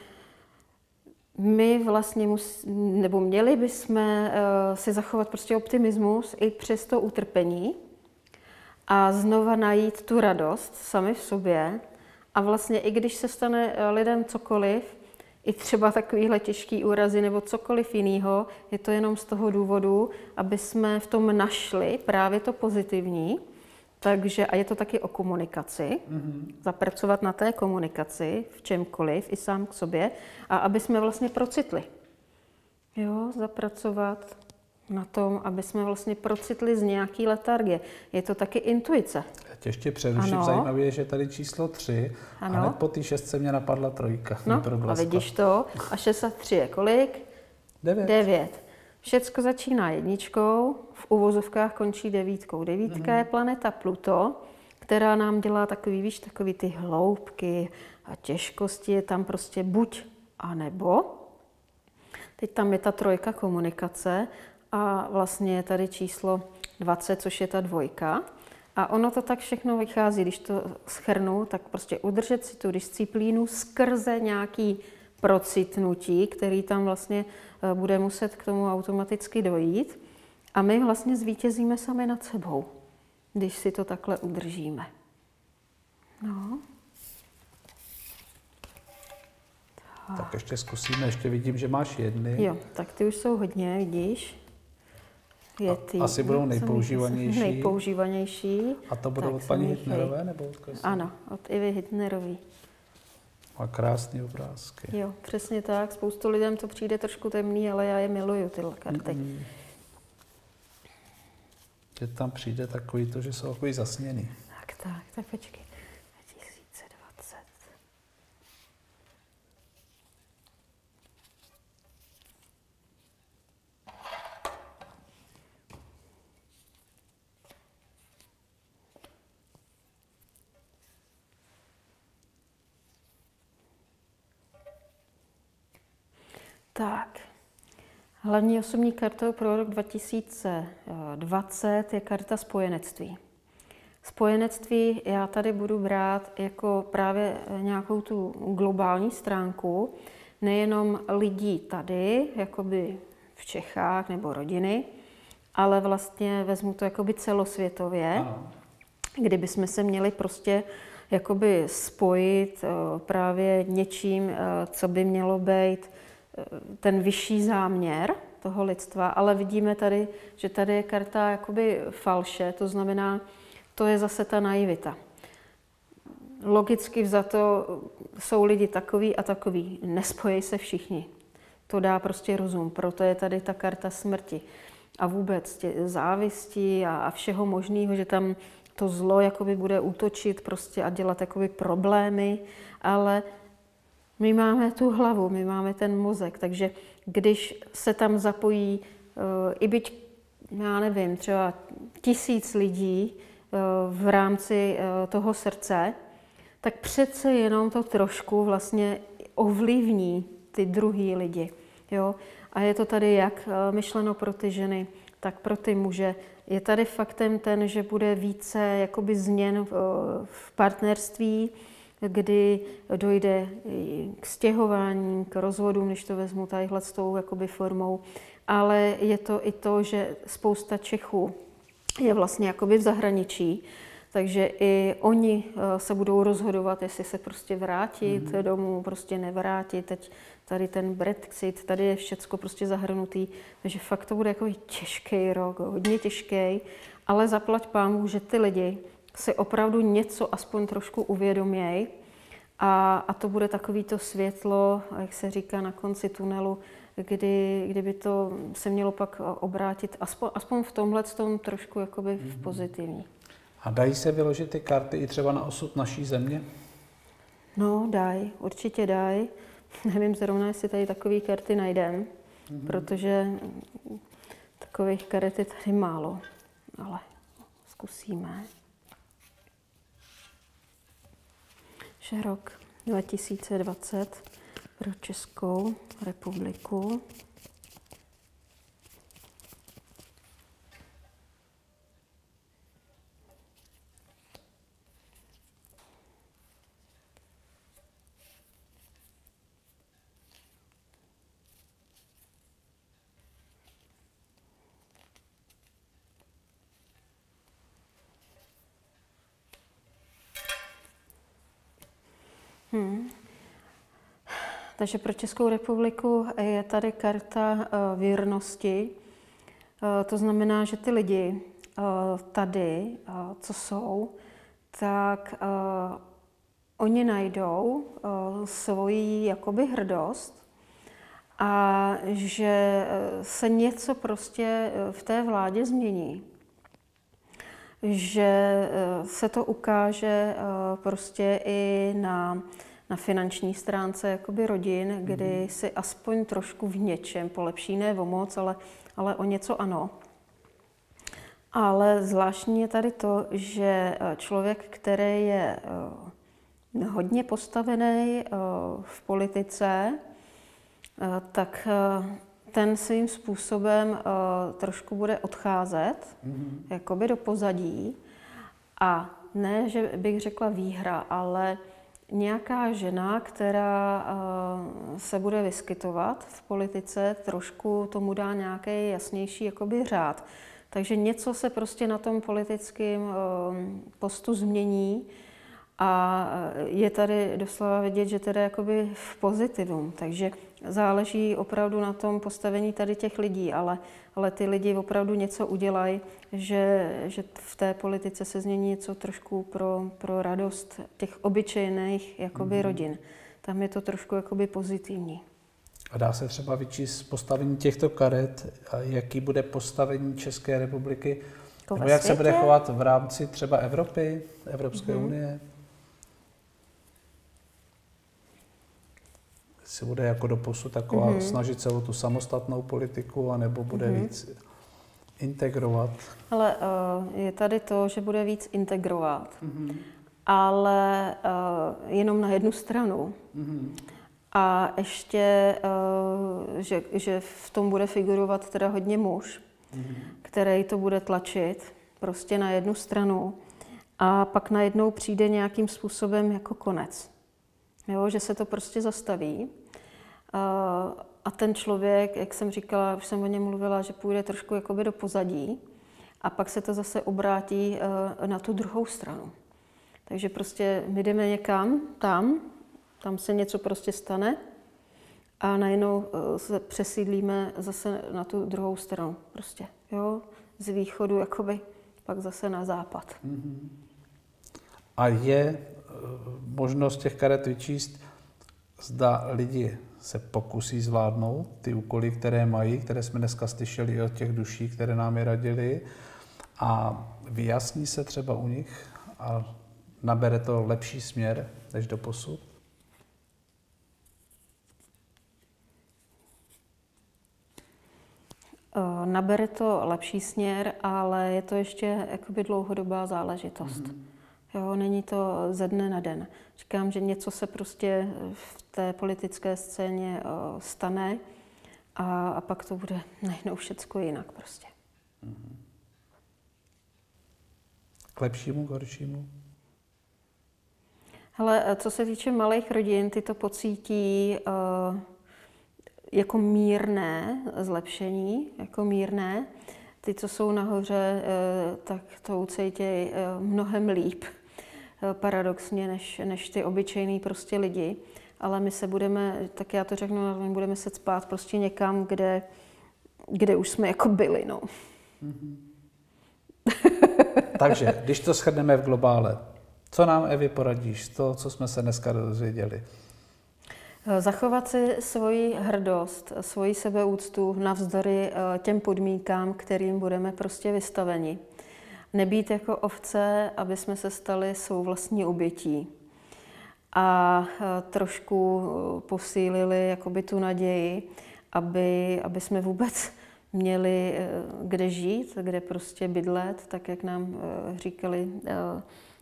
my vlastně mus, nebo měli bychom uh, si zachovat prostě optimismus i přes to utrpení a znova najít tu radost sami v sobě. A vlastně i když se stane eh, lidem cokoliv, i třeba takovýhle těžký úrazy nebo cokoliv jiného, je to jenom z toho důvodu, aby jsme v tom našli právě to pozitivní. Takže a je to taky o komunikaci, mm-hmm. zapracovat na té komunikaci v čemkoliv, i sám k sobě, a aby jsme vlastně procitli. Jo, zapracovat na tom, aby jsme vlastně procitli z nějaký letargie. Je to taky intuice. Já tě ještě přeruším. Ano. Zajímavé je, že tady číslo 3 ano. a hned po té šestce mě napadla trojka. No, [laughs] a vidíš to. A 6 a 3 je kolik? 9. 9. Všecko začíná jedničkou, v uvozovkách končí devítkou. Devítka mm-hmm. je planeta Pluto, která nám dělá takový, víš, takový ty hloubky a těžkosti. Je tam prostě buď a nebo. Teď tam je ta trojka komunikace a vlastně je tady číslo 20, což je ta dvojka. A ono to tak všechno vychází, když to schrnu, tak prostě udržet si tu disciplínu skrze nějaký procitnutí, který tam vlastně eh, bude muset k tomu automaticky dojít. A my vlastně zvítězíme sami nad sebou, když si to takhle udržíme. No. Tak. tak ještě zkusíme, ještě vidím, že máš jedny. Jo, tak ty už jsou hodně, vidíš. Je ty, Asi budou [laughs] nejpoužívanější. Nejpoužívanější. A to budou od paní Hitnerové? Nebo od Ano, od Ivy Hitnerové. A krásné obrázky. Jo, přesně tak. Spoustu lidem to přijde trošku temný, ale já je miluju, tyhle karty. Mm-hmm. Že tam přijde takový to, že jsou takový zasněný. Tak, tak, tak počkej. Tak, hlavní osobní kartou pro rok 2020 je karta spojenectví. Spojenectví já tady budu brát jako právě nějakou tu globální stránku, nejenom lidí tady, jakoby v Čechách nebo rodiny, ale vlastně vezmu to jakoby celosvětově, Aha. kdyby jsme se měli prostě jakoby spojit eh, právě něčím, eh, co by mělo být ten vyšší záměr toho lidstva, ale vidíme tady, že tady je karta jakoby falše, to znamená, to je zase ta naivita. Logicky vzato jsou lidi takový a takový, nespojí se všichni. To dá prostě rozum, proto je tady ta karta smrti. A vůbec tě závisti a, a všeho možného, že tam to zlo jakoby bude útočit prostě a dělat jakoby problémy, ale my máme tu hlavu, my máme ten mozek, takže když se tam zapojí uh, i byť, já nevím, třeba tisíc lidí uh, v rámci uh, toho srdce, tak přece jenom to trošku vlastně ovlivní ty druhý lidi. Jo? A je to tady jak myšleno pro ty ženy, tak pro ty muže. Je tady faktem ten, že bude více jakoby změn v partnerství, kdy dojde k stěhování, k rozvodům, když to vezmu tadyhle s tou jakoby formou, ale je to i to, že spousta Čechů je vlastně jakoby v zahraničí, takže i oni eh, se budou rozhodovat, jestli se prostě vrátit mm-hmm. domů, prostě nevrátit. Teď tady ten Brexit, tady je všecko prostě zahrnutý, takže fakt to bude jako těžký rok, hodně těžký, ale zaplať pámu, že ty lidi si opravdu něco aspoň trošku uvědomějí a, a to bude takový to světlo, jak se říká na konci tunelu, kdy, kdyby to se mělo pak obrátit aspoň, aspoň v tomhle tom trošku jakoby v mhm. pozitivní. A dají se vyložit ty karty i třeba na osud naší země? No, dají, určitě dají. [laughs] Nevím zrovna, jestli tady takové karty najdem, mm-hmm. protože takových karet je tady málo, ale zkusíme. Že rok 2020 pro Českou republiku Hmm. Takže pro Českou republiku je tady karta uh, věrnosti. Uh, to znamená, že ty lidi uh, tady, co jsou, tak oni najdou svoji jakoby hrdost a že se něco prostě v té vládě změní že se to ukáže prostě i na na finanční stránce jakoby rodin, kdy mhm. si aspoň trošku v něčem polepší, ne o moc, ale, ale o něco ano. Ale zvláštní je tady to, že eh, člověk, který je eh, hodně postavený eh, v politice, tak ten svým způsobem trošku bude odcházet, mm-hmm. jakoby do pozadí. A ne, že bych řekla výhra, ale nějaká žena, která eh, se bude vyskytovat v politice, trošku tomu dá nějaký jasnější jakoby řád. Takže něco se prostě na tom politickém eh, postu změní a eh, je tady doslova vidět, že teda jakoby v pozitivum. Takže záleží opravdu na tom postavení tady těch lidí, ale, ale ty lidi opravdu něco udělají, že, že v té politice se změní něco trošku pro, pro radost těch obyčejných jakoby mm-hmm. rodin. Tam je to trošku jakoby pozitivní. A dá se třeba vyčíst postavení těchto karet jaký bude postavení České republiky, jako nebo jak světě? se bude chovat v rámci třeba Evropy, Evropské mm-hmm. unie? Si bude jako do posud taková mm-hmm. snažit se o tu samostatnou politiku, anebo bude mm-hmm. víc integrovat? Ale uh, je tady to, že bude víc integrovat, mm-hmm. ale uh, jenom na jednu stranu. Mm-hmm. A ještě, uh, že, že v tom bude figurovat teda hodně muž, mm-hmm. který to bude tlačit prostě na jednu stranu a pak najednou přijde nějakým způsobem jako konec. Jo, že se to prostě zastaví a ten člověk, jak jsem říkala, už jsem o něm mluvila, že půjde trošku jakoby do pozadí a pak se to zase obrátí eh, na tu druhou stranu. Takže prostě my jdeme někam, tam, tam se něco prostě stane a najednou eh, se přesídlíme zase na tu druhou stranu. Prostě, jo, z východu jakoby pak zase na západ. Mm-hmm. A je eh, možnost těch karet vyčíst, zda lidi se pokusí zvládnout ty úkoly, které mají, které jsme dneska slyšeli od těch duší, které nám je radili a vyjasní se třeba u nich a nabere to lepší směr než do posud? Nabere to lepší směr, ale je to ještě jakoby dlouhodobá záležitost. Mm-hmm. Jo, není to ze dne na den. Říkám, že něco se prostě v té politické scéně eh, stane a, a pak to bude najednou všecko jinak prostě. K lepšímu, k horšímu? Hele, eh, co se týče malých rodin, ty to pocítí uh, jako mírné zlepšení, jako mírné. Ty, co jsou nahoře, uh, tak to ucítějí uh, mnohem líp. Eh, paradoxně, než, než ty obyčejný prostě lidi. Ale my se budeme, tak já to řeknu, my budeme se spát prostě někam, kde, kde už jsme jako byli, no. Mm-hmm. [laughs] Takže, když to shrneme v globále, co nám, Evi, poradíš to, co jsme se dneska dozvěděli? Eh, zachovat si svoji hrdost, svoji sebeúctu navzdory eh, těm podmínkám, kterým budeme prostě vystaveni nebýt jako ovce, aby jsme se stali svou vlastní obětí a e, trošku e, posílili jakoby tu naději, aby, aby jsme vůbec měli e, kde žít, kde prostě bydlet, tak jak nám říkali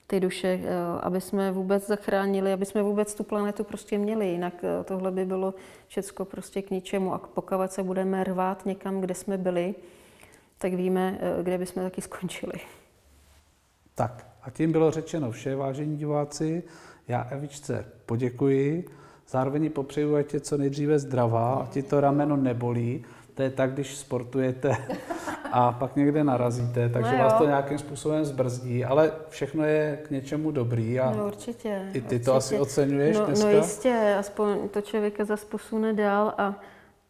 ty duše, aby jsme vůbec zachránili, aby jsme vůbec tu planetu prostě měli, jinak tohle by bylo všecko prostě k ničemu. A pokud se budeme rvát někam, kde jsme byli, tak víme, kde bychom taky skončili. Tak a tím bylo řečeno vše, vážení diváci. Já Evičce poděkuji, zároveň popřeju, ať je co nejdříve zdravá, ať ti to rameno nebolí. To je tak, když sportujete a pak někde narazíte, takže No vás to nějakým způsobem zbrzdí, ale všechno je k něčemu dobrý a No určitě. i ty určitě. to asi oceňuješ no, dneska? No jistě, aspoň to člověka zase posune dál a,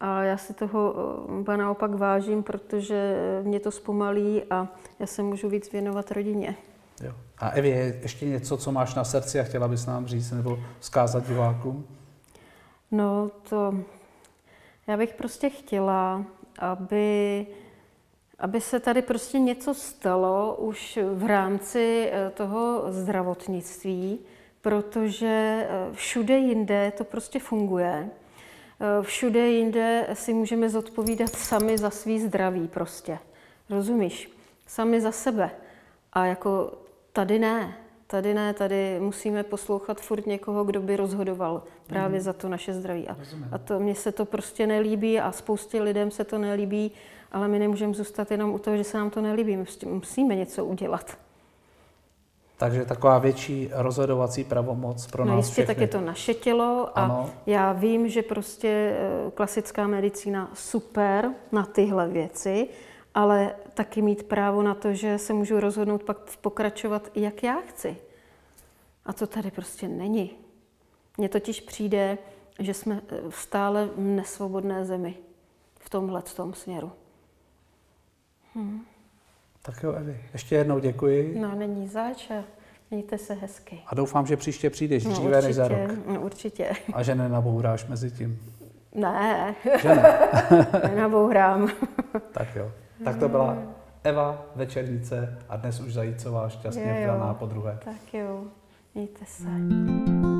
a já si toho eh, ba naopak vážím, protože mě to zpomalí a já se můžu víc věnovat rodině. Jo. A Evi, je ještě něco, co máš na srdci a chtěla bys nám říct nebo vzkázat divákům? No to, já bych prostě chtěla, aby, aby se tady prostě něco stalo už v rámci eh, toho zdravotnictví, protože eh, všude jinde to prostě funguje. Eh, Všude jinde si můžeme zodpovídat sami za svý zdraví prostě. Rozumíš? Sami za sebe. A jako tady ne. Tady ne, tady musíme poslouchat furt někoho, kdo by rozhodoval právě za to naše zdraví. A, a to mně se to prostě nelíbí a spoustě lidem se to nelíbí, ale my nemůžeme zůstat jenom u toho, že se nám to nelíbí. My prostě musíme něco udělat. Takže taková větší rozhodovací pravomoc pro No nás jistě, tak všechny. je to naše tělo a Ano. já vím, že prostě eh, klasická medicína super na tyhle věci, ale taky mít právo na to, že se můžu rozhodnout pak pokračovat, jak já chci. A to tady prostě není. Mně totiž přijde, že jsme eh, stále v nesvobodné zemi v tomhle tom směru. Tak jo, Evi, ještě jednou děkuji No, není zač a mějte se hezky. a doufám, že příště přijdeš No, dříve než za rok no, určitě. a že nenabouráš mezi tím. Ne, Že ne? [laughs] nenabouhrám. Tak jo. Tak to byla Eva Večernice a dnes už Zajícová šťastně vdaná po druhé. Tak jo, mějte se.